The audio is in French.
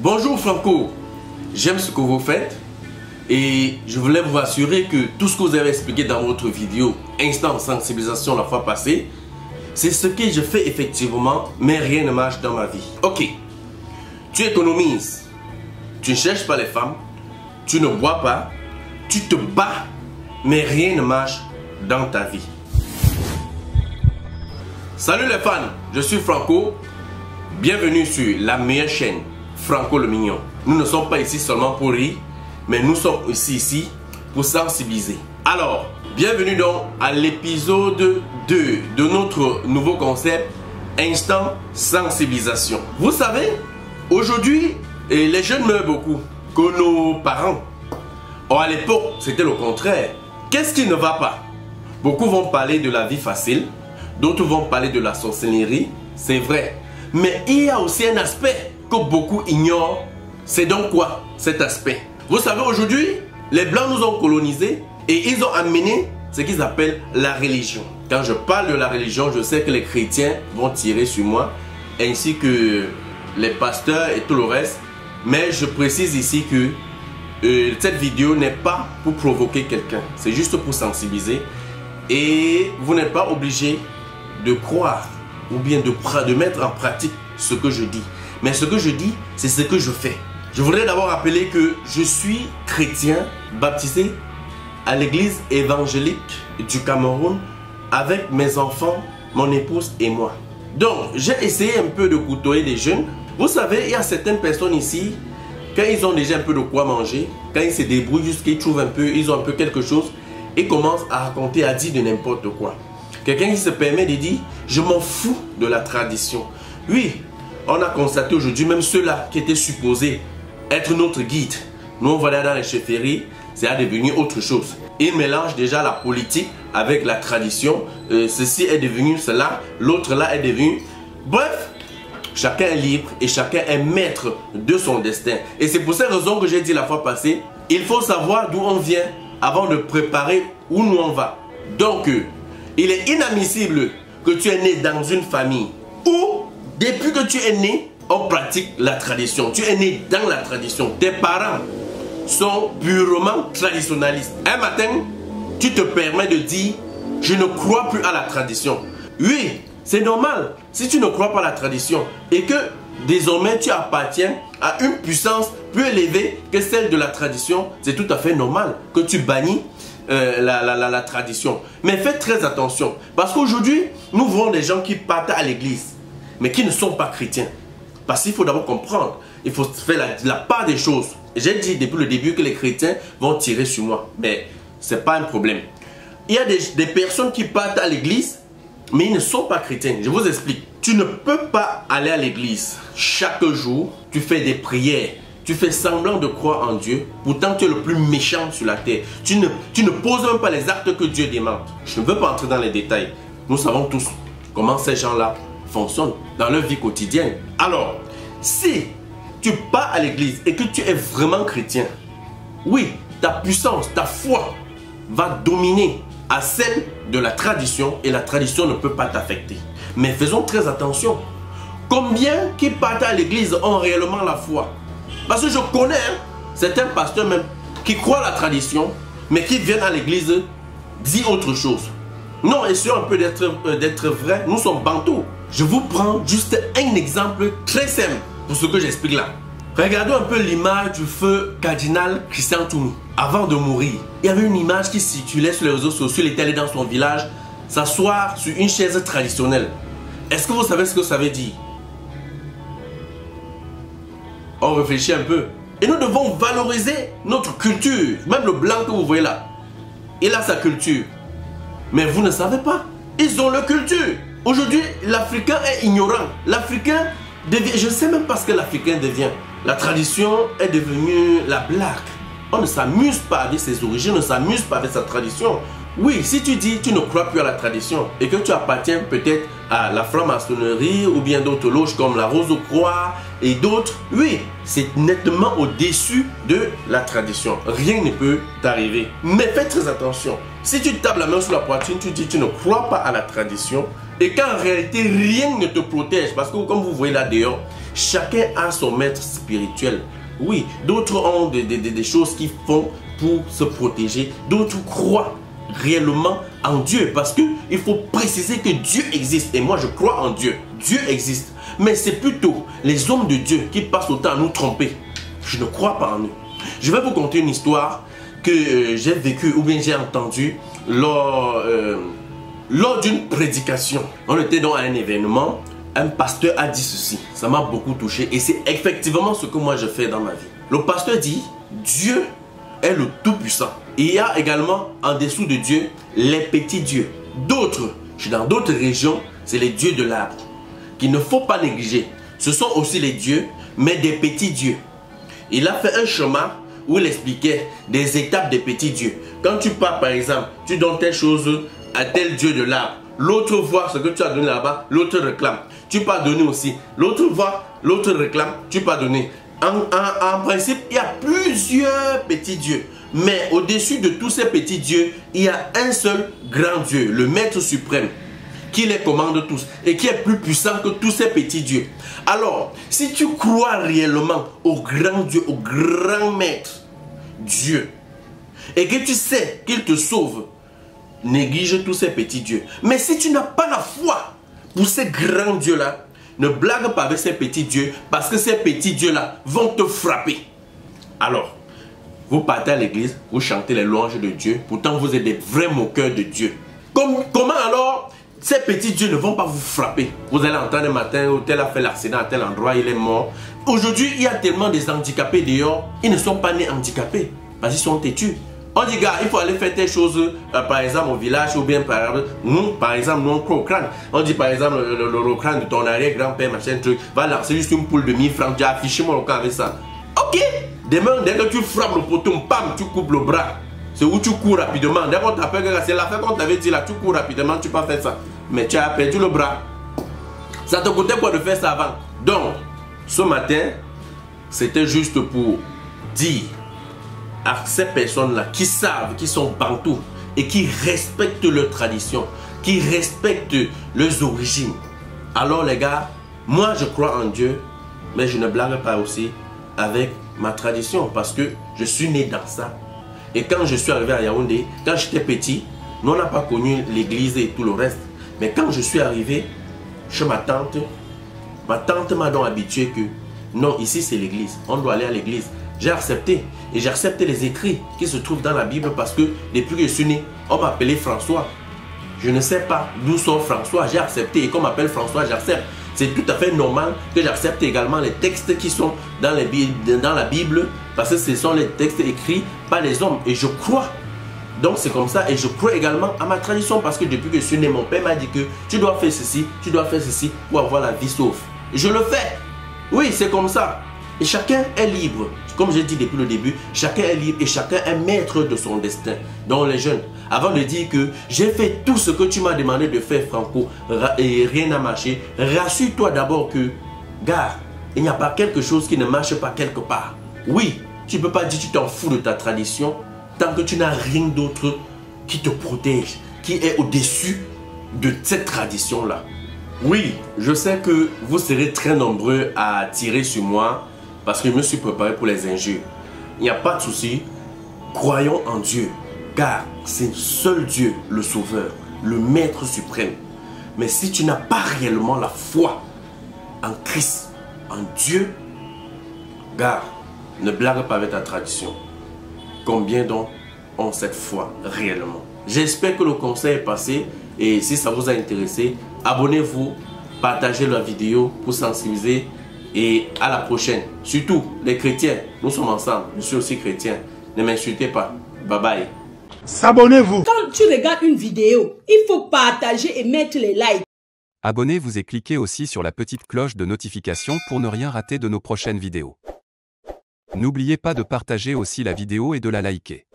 Bonjour Franco, j'aime ce que vous faites et je voulais vous assurer que tout ce que vous avez expliqué dans votre vidéo Instant sensibilisation la fois passée, c'est ce que je fais effectivement, mais rien ne marche dans ma vie. Ok, tu économises, tu ne cherches pas les femmes, tu ne bois pas, tu te bats, mais rien ne marche dans ta vie. Salut les fans, je suis Franco, bienvenue sur la meilleure chaîne Franco le Mignon. Nous ne sommes pas ici seulement pour rire, mais nous sommes aussi ici pour sensibiliser. Alors, bienvenue donc à l'épisode 2 de notre nouveau concept Instant Sensibilisation. Vous savez, aujourd'hui, les jeunes meurent beaucoup, que nos parents. Or, à l'époque, c'était le contraire. Qu'est-ce qui ne va pas? Beaucoup vont parler de la vie facile, d'autres vont parler de la sorcellerie, c'est vrai. Mais il y a aussi un aspect que beaucoup ignorent. C'est donc quoi cet aspect? Vous savez, aujourd'hui, les Blancs nous ont colonisés et ils ont amené ce qu'ils appellent la religion. Quand je parle de la religion, je sais que les chrétiens vont tirer sur moi, ainsi que les pasteurs et tout le reste. Mais je précise ici que euh, cette vidéo n'est pas pour provoquer quelqu'un, c'est juste pour sensibiliser. Et vous n'êtes pas obligé de croire ou bien de, de mettre en pratique ce que je dis. Mais ce que je dis, c'est ce que je fais. Je voudrais d'abord rappeler que je suis chrétien baptisé à l'église évangélique du Cameroun avec mes enfants, mon épouse et moi. Donc, j'ai essayé un peu de côtoyer des jeunes. Vous savez, il y a certaines personnes ici, quand ils ont déjà un peu de quoi manger, quand ils se débrouillent jusqu'ils trouvent un peu, ils ont un peu quelque chose, ils commencent à raconter, à dire de n'importe quoi. Quelqu'un qui se permet de dire, je m'en fous de la tradition. Oui, on a constaté aujourd'hui, même ceux-là qui étaient supposés être notre guide, nous on va aller dans les chefferies, c'est à devenir autre chose. Ils mélangent déjà la politique avec la tradition. Euh, ceci est devenu cela, l'autre là est devenu. Bref, chacun est libre et chacun est maître de son destin. Et c'est pour cette raison que j'ai dit la fois passée, il faut savoir d'où on vient avant de préparer où nous on va. Donc, euh, il est inadmissible que tu es né dans une famille où depuis que tu es né, on pratique la tradition. Tu es né dans la tradition. Tes parents sont purement traditionnalistes. Un matin, tu te permets de dire, je ne crois plus à la tradition. Oui, c'est normal. Si tu ne crois pas à la tradition et que désormais tu appartiens à une puissance plus élevée que celle de la tradition, c'est tout à fait normal que tu bannis euh, la, la, tradition. Mais faites très attention. Parce qu'aujourd'hui, nous voyons des gens qui partent à l'église mais qui ne sont pas chrétiens. Parce qu'il faut d'abord comprendre, il faut faire la, part des choses. J'ai dit depuis le début que les chrétiens vont tirer sur moi, mais ce n'est pas un problème. Il y a des, personnes qui partent à l'église, mais ils ne sont pas chrétiens. Je vous explique. Tu ne peux pas aller à l'église chaque jour, tu fais des prières, tu fais semblant de croire en Dieu, pourtant tu es le plus méchant sur la terre. Tu ne, tu ne poses même pas les actes que Dieu demande. Je ne veux pas entrer dans les détails. Nous savons tous comment ces gens-là fonctionnent dans leur vie quotidienne. Alors, si tu pars à l'église et que tu es vraiment chrétien, oui, ta puissance, ta foi va dominer à celle de la tradition et la tradition ne peut pas t'affecter. Mais faisons très attention. Combien qui partent à l'église ont réellement la foi? Parce que je connais certains pasteurs même qui croient la tradition, mais qui viennent à l'église dire autre chose. Non, essayons un peu d'être vrai. Nous sommes bantous. Je vous prends juste un exemple très simple pour ce que j'explique là. Regardons un peu l'image du feu cardinal Christian Toumi. Avant de mourir, il y avait une image qui circulait sur les réseaux sociaux. Il était allé dans son village s'asseoir sur une chaise traditionnelle. Est-ce que vous savez ce que ça veut dire? On réfléchit un peu. Et nous devons valoriser notre culture. Même le blanc que vous voyez là, il a sa culture. Mais vous ne savez pas. Ils ont leur culture. Aujourd'hui, l'Africain est ignorant. L'Africain devient... Je ne sais même pas ce que l'Africain devient. La tradition est devenue la blague. On ne s'amuse pas avec ses origines, on ne s'amuse pas avec sa tradition. Oui, si tu dis tu ne crois plus à la tradition et que tu appartiens peut-être à la franc-maçonnerie ou bien d'autres loges comme la Rose aux Croix et d'autres, oui, c'est nettement au-dessus de la tradition. Rien ne peut t'arriver. Mais fais très attention. Si tu tapes la main sur la poitrine, tu dis tu ne crois pas à la tradition et qu'en réalité rien ne te protège parce que comme vous voyez là dehors, Chacun a son maître spirituel. Oui, d'autres ont des, des, des choses qu'ils font pour se protéger. D'autres croient réellement en Dieu parce que il faut préciser que Dieu existe et moi je crois en Dieu. Dieu existe. Mais c'est plutôt les hommes de Dieu qui passent autant à nous tromper. Je ne crois pas en eux. Je vais vous conter une histoire que euh, j'ai vécue ou bien j'ai entendue lors, euh, lors d'une prédication. On était dans un événement. Un pasteur a dit ceci. Ça m'a beaucoup touché et c'est effectivement ce que moi je fais dans ma vie. Le pasteur dit Dieu est le Tout-Puissant. Il y a également en dessous de Dieu les petits dieux. D'autres, dans d'autres régions, c'est les dieux de l'arbre qu'il ne faut pas négliger. Ce sont aussi les dieux, mais des petits dieux. Il a fait un chemin où il expliquait des étapes des petits dieux. Quand tu pars, par exemple, tu donnes telle chose à tel dieu de l'arbre. L'autre voit ce que tu as donné là-bas, l'autre réclame. Tu peux donner aussi. L'autre voit, l'autre réclame, tu peux donner. En, en, principe, il y a plusieurs petits dieux. Mais au-dessus de tous ces petits dieux, il y a un seul grand Dieu, le Maître suprême qui les commande tous et qui est plus puissant que tous ces petits dieux. Alors, si tu crois réellement au grand Dieu, au grand maître, Dieu, et que tu sais qu'il te sauve, néglige tous ces petits dieux. Mais si tu n'as pas la foi pour ces grands dieux-là, ne blague pas avec ces petits dieux parce que ces petits dieux-là vont te frapper. Alors, vous partez à l'église, vous chantez les louanges de Dieu, pourtant vous êtes des vrais moqueurs de Dieu. comment alors ces petits dieux ne vont pas vous frapper? Vous allez entendre un matin, tel a fait l'accident à tel endroit, il est mort. Aujourd'hui, il y a tellement des handicapés dehors, ils ne sont pas nés handicapés, parce qu'ils sont têtus. On dit, gars, il faut aller faire telle chose, euh, par exemple, au village, ou bien par exemple, nous, par exemple, nous, on croit au crâne. On dit, par exemple, le, crâne de ton arrière-grand-père, machin, truc, va lancer juste une poule de 1000 francs, as affiché mon camp avec ça. Ok, demain, dès que tu frappes le poteau, pam, tu coupes le bras. C'est où tu cours rapidement. Dès qu'on t'appelle, c'est l'affaire qu'on t'avait dit là, tu cours rapidement, tu peux faire ça. Mais tu as perdu le bras. Ça te coûtait quoi de faire ça avant? Donc, ce matin, c'était juste pour dire à ces personnes-là qui savent, qui sont partout et qui respectent leurs traditions, qui respectent leurs origines. Alors les gars, moi je crois en Dieu, mais je ne blague pas aussi avec ma tradition parce que je suis né dans ça. Et quand je suis arrivé à Yaoundé, quand j'étais petit, nous n'a pas connu l'église et tout le reste. Mais quand je suis arrivé chez ma tante, ma tante m'a donc habitué que non, ici c'est l'église, on doit aller à l'église. J'ai accepté et j'ai accepté les écrits qui se trouvent dans la Bible parce que depuis que je suis né, on m'appelait François. Je ne sais pas d'où sort François, j'ai accepté et qu'on m'appelle François, j'accepte. C'est tout à fait normal que j'accepte également les textes qui sont dans, la Bible parce que ce sont les textes écrits par les hommes. Et je crois. Donc c'est comme ça. Et je crois également à ma tradition parce que depuis que je suis né, mon père m'a dit que tu dois faire ceci, tu dois faire ceci pour avoir la vie sauve. je le fais. Oui, c'est comme ça. Et chacun est libre. Comme j'ai dit depuis le début, chacun est libre et chacun est maître de son destin. Donc les jeunes, avant de dire que j'ai fait tout ce que tu m'as demandé de faire, Franco, et rien n'a marché, rassure-toi d'abord que, gars, il n'y a pas quelque chose qui ne marche pas quelque part. Oui, tu ne peux pas dire que tu t'en fous de ta tradition tant que tu n'as rien d'autre qui te protège, qui est au-dessus de cette tradition-là. Oui, je sais que vous serez très nombreux à tirer sur moi parce que je me suis préparé pour les injures. Il n'y a pas de souci. Croyons en Dieu, car c'est seul Dieu, le Sauveur, le Maître suprême. Mais si tu n'as pas réellement la foi en Christ, en Dieu, gars, ne blague pas avec ta tradition. Combien donc ont cette foi réellement? J'espère que le conseil est passé et si ça vous a intéressé, abonnez-vous, partagez la vidéo pour sensibiliser et à la prochaine. Surtout les chrétiens, nous sommes ensemble. Je suis aussi chrétien. Ne m'insultez pas. Bye bye. S'abonnez-vous. Quand tu regardes une vidéo, il faut partager et mettre les likes. Abonnez-vous et cliquez aussi sur la petite cloche de notification pour ne rien rater de nos prochaines vidéos. N'oubliez pas de partager aussi la vidéo et de la liker.